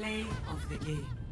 Play of the game.